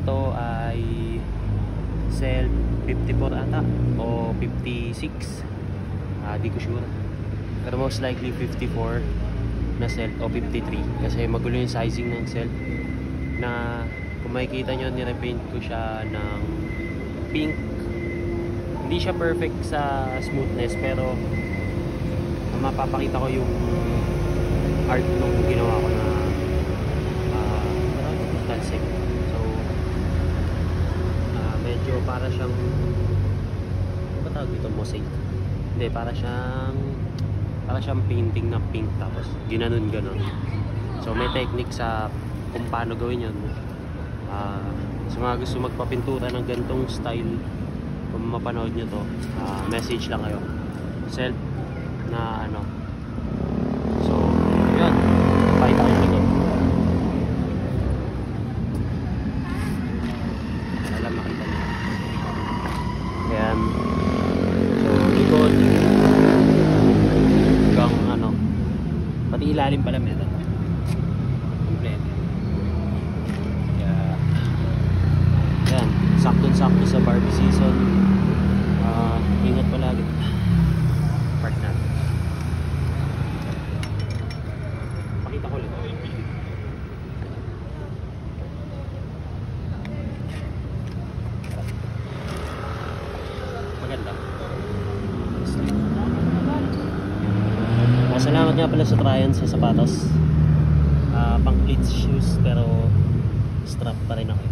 ito ay cell 54 ata o 56 ah di ko sure. Pero most likely 54 na cell o 53 kasi magulo yung sizing ng cell na kung makikita nyo nirepaint ko siya ng pink. Hindi siya perfect sa smoothness pero mapapakita ko yung art nung ginawa ko na para siyang ano ba tawag dito? Mosaic. Hindi para siyang para siyang painting na pink tapos ginanon ganon. So may technique sa kung paano gawin yun. Ah, sa mga gusto magpapintura ng gantong style kung mapanood nyo to ah, message lang kayo. Self na ano so yun pakita ko ito alam makita nyo yan so likod hanggang ano pati ilalim pala meron. Kompleto. Kaya yan. Saktong sakto sa Barbie season. Ah, ingat palagi park natin pakita ko lang maganda Ah, salamat nga pala sa Tryon sa sapatos. Ah, pang cleats shoes pero strap pa rin ako